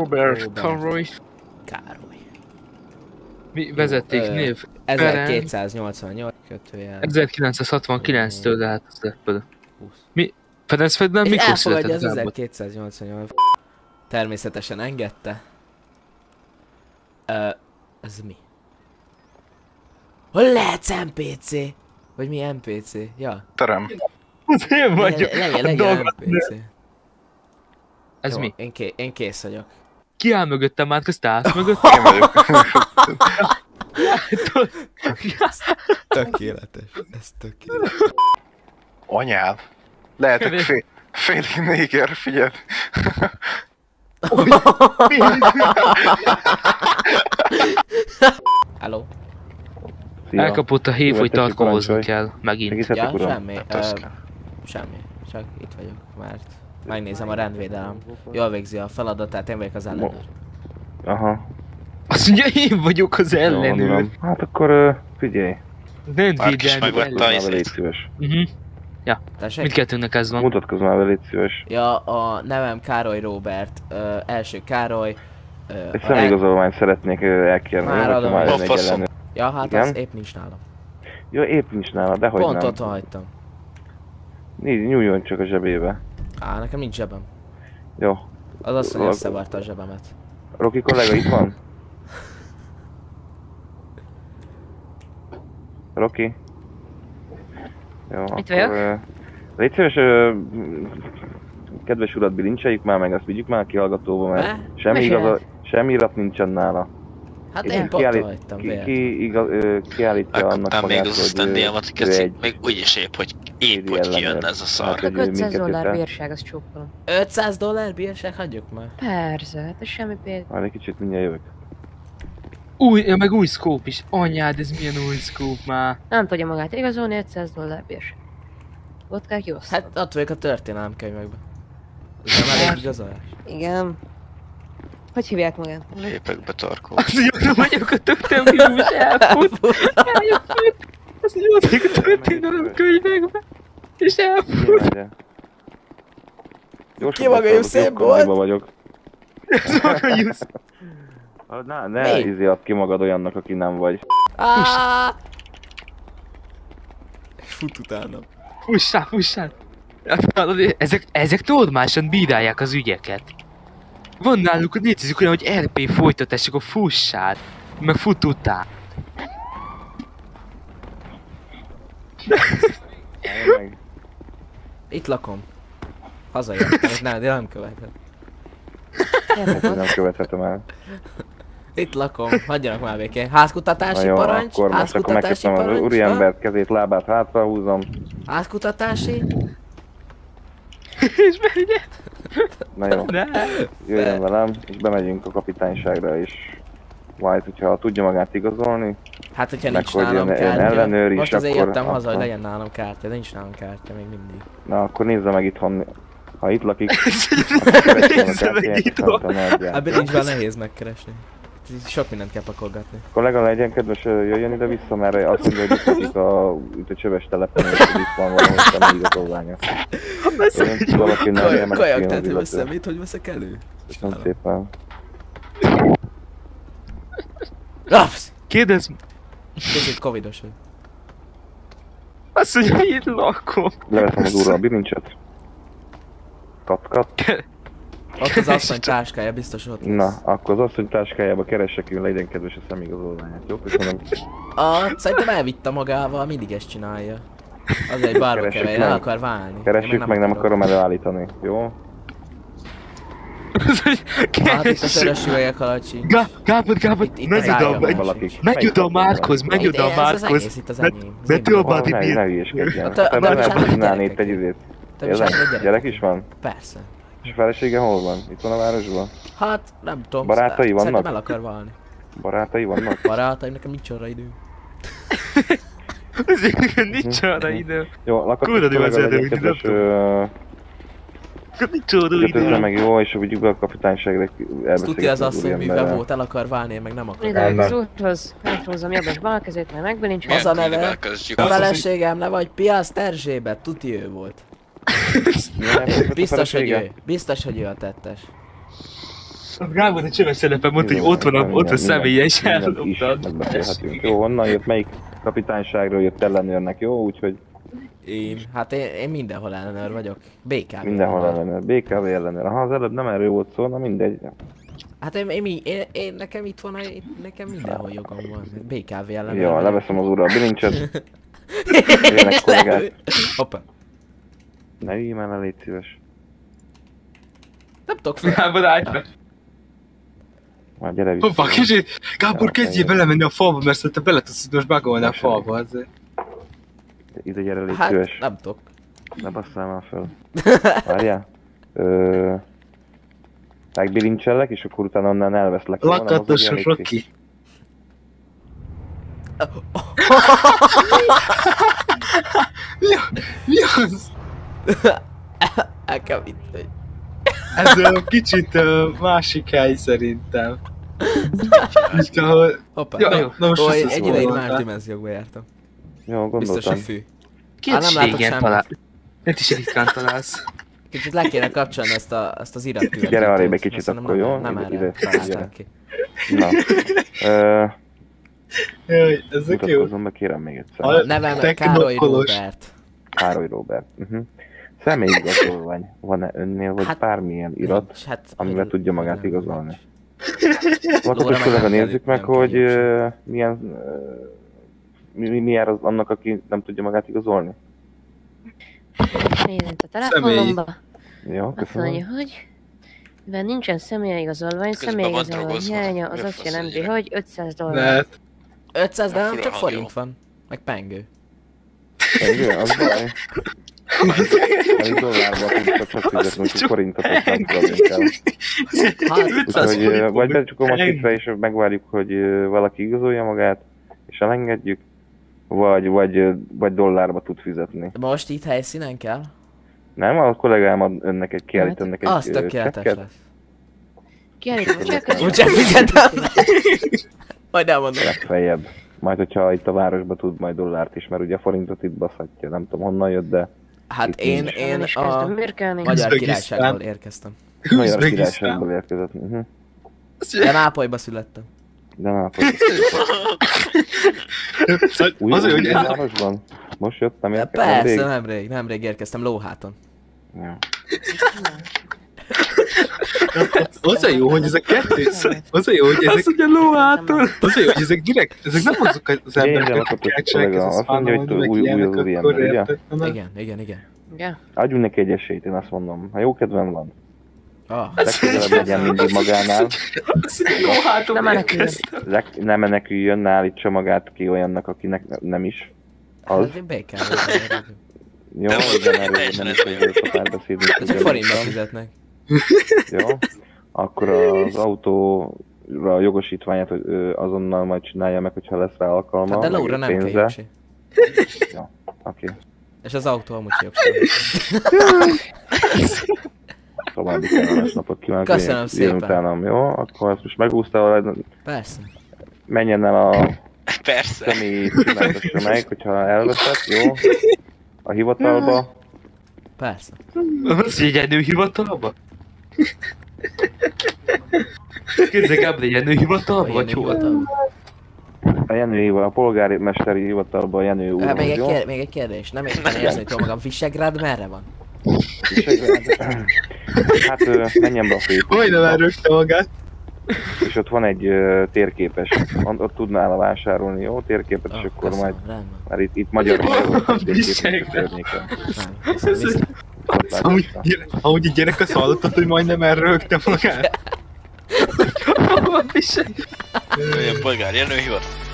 Robert Robert. Conroy. Károly. Mi vezeték Ö, név? 1288 kötőjel. 1969-től lehet az ebből. 20. Ferenc Ferdinand mikor elfogadja született az Gábor? 1288. Természetesen engedte. Ö, ez mi? Hol lehetsz NPC? Vagy mi NPC? Ja. Terem. Az én vagyok. Legyen, legyen. NPC. Ez Jó, mi? Én, ké, én kész vagyok. Ki áll mögöttem már, közt állsz mögött? Én vagyok. Tökéletes. Ez tökéletes. Anyád. Lehetek fél, félig néger, figyeld. Hello? Szia. Elkapott a hív, hogy parancsolj. kell. Megint. Ja, semmi. Ö, semmi. Csak itt vagyok, mert megnézem a rendvédelem. Jól végzi a feladatát, én vagyok az ellenőr. Aha. Azt mondja, én vagyok az ellenőr. Hát akkor figyelj. Nem Márk is védelmi megvette a izét. szíves. Mhm. Tessék? Mindkettőnek ez van. Mutatkozz már, légy szíves. Ja, a nevem Károly Robert, ö, első Károly. Ö, Egy személyigazolványt szeretnék ö, elkérni. Már adom. már ellenőr. Ja, hát Igen? az épp nincs nálam. Ja, épp nincs nála, de hogy Pont nem. otthon hagytam. Nézd, nyúljon csak a zsebébe. Á, nekem nincs zsebem. Jó. Az azt, hogy összevarta a zsebemet. Roki kollega itt van? Roki? Jó, Itt akkor... vagyok. ö, Légy szíves, ö, kedves urat bilincseljük már, meg azt vigyük már a kihallgatóba, mert Ne? semmi, igaza, semmi irat nincsen nála. Hát én ki pont állít- hagytam, ki, véletlen. ki, igaz, ö, kiállítja annak Megkaptam még magát, az hogy ösztöndíjamat, ő hogy még úgyis épp, hogy épp, hogy ellenőr. ez a szar. Hát, hogy Csak ő 500 minket dollár bírság, azt csókolom. 500 dollár bírság, hagyjuk már. Persze, hát ez semmi pénz. Már egy kicsit mindjárt jövök. Új, ja, meg új scope is. Anyád, ez milyen új scope már. Nem tudja magát igazolni, 500 dollár bírság. Ott kell kiosztani. Hát ott vagyok a történelemkönyvekben. Ez nem elég igazolás. Igen. Hogy hívják magát? Lépek be tarkó. Mondja, hogy vagyok a történelmi hús elfut. Elfut. Mondja, hogy vagyok a történelmi könyvekben. És elfut. Ki maga, jobb Bolt? kondiba vagyok. Ez maga. Ah, Na, ne izé add ki magad olyannak, aki nem vagy. Ah! Fut utána. Fussál, fussál. Ezek, ezek normálisan bírálják az ügyeket. Van náluk, hogy nézzük olyan, hogy RP folytatás, akkor fussál. Meg fut után. Itt lakom. Hazajöttem, nem, de nem követem. Nem követhetem el. Itt lakom, hagyjanak már békén. Házkutatási Na jó, parancs, akkor most akkor megköszönöm az parancs. úri ha? embert, kezét, lábát hátra húzom. Házkutatási? És menjen. Na jó, Ne. jöjjön velem, és bemegyünk a kapitányságra is. Majd, hogyha tudja magát igazolni, Hát, hogyha Meg nincs hogy nálam jön- jön kártya. ellenőr is, Most azért akkor- jöttem haza, hogy legyen nálam kártya, de nincs nálam kártya még mindig. na akkor nézze meg itthon, ha itt lakik, Nézze meg kártyáját, itt és van. nem tudom, elgyárt. Ebben nincs benne nehéz megkeresni. Sok mindent kell pakolgatni. Kollega legyen kedves, jöjjön ide vissza, mert azt mondja, hogy itt a, itt a csöves telepen, és hogy itt van valahol személyi igazolványa. Legyen meg Kajak az tető össze, mit, hogy veszek elő? Köszönöm szépen. Rapsz! Kérdezz, Kicsit covidos vagy. azt mondja, hogy itt lakom. Leveszem az úrral a bilincset. Kat, kat. Ott az asszony táskája, biztos ott lesz. Na, akkor az asszony táskájába keressek, hogy legyen kedves a szemigazolványát. Jó, köszönöm. Ah, szerintem elvitte magával, mindig ezt csinálja. Az egy bárba keverje, el meg. akar válni. Keressük Én meg, nem akarom előállítani. Jó? Hát itt a sörös üvegek alatt sincs. Gá- Gábor, Gábor, oda a Márkhoz, a ez az Márkhoz. tudod dolgom. már- Ne, ne hülyeskedjen. A te- nem lehet csinálni itt egy egy gyerek. Is van? Persze. És a felesége hol van? Itt van a városban? Hát, nem tudom. Barátai vannak? Szerintem el akar válni. Barátai vannak? Barátaim, nekem nincs arra idő. Azért nincs arra idő. Jó, lakott Küldöd előtt, kedves, nem idő. meg jó, és vigyük be a kapitányságra, elbeszéljük tudja az asszony, mivel volt, el akar válni, én meg nem akar. Ide az úthoz, megfúzom jobb és bal kezét, mert megbilincsen. Az a neve. A feleségem ne vagy Piasz Erzsébet, tuti ő volt. Biztos, hogy ő. Biztos, hogy ő a tettes. A Gábor a csöves szerepen mondta, hogy ott van a, ott a elloptad. megbeszélhetünk. Jó, honnan jött, melyik kapitányságról jött ellenőrnek, jó? Úgyhogy Én, hát én, én mindenhol ellenőr vagyok. BKV. mindenhol ellenőr. BKV ellenőr. Ha az előbb nem erről volt szó, na mindegy. Hát én, én, én, én, én, nekem itt van, én, nekem mindenhol jogom van. BKV ellenőr Jó, leveszem az úrral a bilincset. Jönnek kollégák. Hoppá. Ne üljj már légy szíves. Nem tudok fel. Be. Már gyere vissza. Hoppá, kicsit. Gábor, kezdjél belemenni a falba, mert szerintem bele tudsz most bagolni a falba. azért. Ide gyere, légy Hát szíves. nem tudok. Ne basszál már föl. Várjál. Ö... Megbilincselek, és akkor utána onnan elveszlek. Lakatos Rocky. Mi, mi az? Nekem itt egy. Ez ö, kicsit ö, másik hely szerintem. Itt ahol... Hoppá. Ja, jó, na most Ó, ezt egy ideig más dimenziókba jártam. Jó, Biztos a gondoltam. fű. Két Á, nem látok régen semmit. talál. Nem is ritkán találsz. Kicsit le kéne kapcsolni ezt, a, ezt az iratkövetőt. Gyere arrébb egy kicsit akkor, jó? Nem, Ide- erre ide, találtam gyere. ki. Na. Jaj, ezek jó. mutatkozzon be, kérem még egyszer. A- Nevem Károly. Robert. Károly Robert. Uh-huh. Személyigazolvány. Van-e önnél, vagy Hát, bármilyen irat, Nincs, hát, amivel hogy- tudja magát igazolni? nincs. Akkor kollega nem kell- nézzük meg, hogy ö, milyen... Mi, mi, mi jár az annak, aki nem tudja magát igazolni? Nézzünk a telefonomba. Jó, Azt mondja, köszönöm. hogy mivel nincsen személyigazolvány, Közben személyigazolvány hiánya az azt jelenti, hogy- hogy 500 dollár. Lehet. 500, de nem Fura csak forint van. Meg pengő. Engő, az baj. Egy dollárba tudta csak fizetni, úgyhogy forintot azt nem tudom inkább. Hát, Úgyhogy vagy becsukom a kitre, és megvárjuk, hogy valaki igazolja magát, és elengedjük, vagy, vagy, vagy dollárba tud fizetni. most itt helyszínen kell? Nem, a kollégám ad önnek egy kiállít önnek egy Az ö, tökéletes lesz. Kiállítom. Úgyse fizetem. Majd elmondom. legfeljebb. Majd, hogyha itt a városba tud majd dollárt is, mert ugye a forintot itt baszhatja, nem tudom honnan jött, de Hát Itt én, én és a. Magyar. Királyságból érkeztem. Magyar. Királyságból érkezett. Uh-huh. De Nápolyba születtem. De nem akkor Szóval új, az, új hogy ez? Most jött, nem De érkezett? persze, Rég? nemrég, nemrég érkeztem lóháton. Ja. Az a jó, hogy ezek kettő... Az a jó, hogy ezek... mondja lóhától. Az a jó, hogy ezek direkt... Ezek nem azok az emberek, Igen, akik elcsinálják ezt mondja, hogy meg új- új ilyenek, az új akkor ember, ugye? érted, Igen, igen, igen. Ja. Adjunk neki egy esélyt, én azt mondom. Ha jó kedvem van, Ah, legközelebb legyen mindig magánál, Lóháton Nem meneküljön. leg, ne meneküljön, ne állítsa magát ki olyannak, akinek ne- nem is. Az. Hát én békán Jó, Nem, igen, erről teljesen nem is vagyok a párbeszédünk. Csak ugye forintba fizetnek. Jó. Akkor az autóra a jogosítványát azonnal majd csinálja meg, hogyha lesz rá alkalma. Hát de lóra nem kell jogsi. Oké, És az autó amúgy jogsi. további kellemes napot kívánok. Köszönöm Jön- szépen. Utánam, jó? Akkor ezt most megúszta, Persze. menjen el a Persze. személyi csináltassa meg, hogyha elveszett, jó? A hivatalba. Persze. Az, egy hivatalba? Képzeljük Gábor egy enő hivatalba, vagy hivatal? A Jenő hivatal, a polgári mesteri hivatalba a Jenő úr. Hát még egy, kér, még egy kérdés. Nem értem érezni tudom magam. Visegrád merre van? Visegrád. Hát menjen be a fő. Majdnem elrögte magát. És ott van egy ö, térképes, ott, ott tudnál vásárolni, jó? Térképet, és Ah, akkor köszönöm, majd, Rendben. mert itt, itt magyar térképet a Visegrád. környéken. Amúgy, gyere, amúgy a gyerek azt hallottad, hogy majdnem elrögte magát? Olyan polgár, Jenő hivat.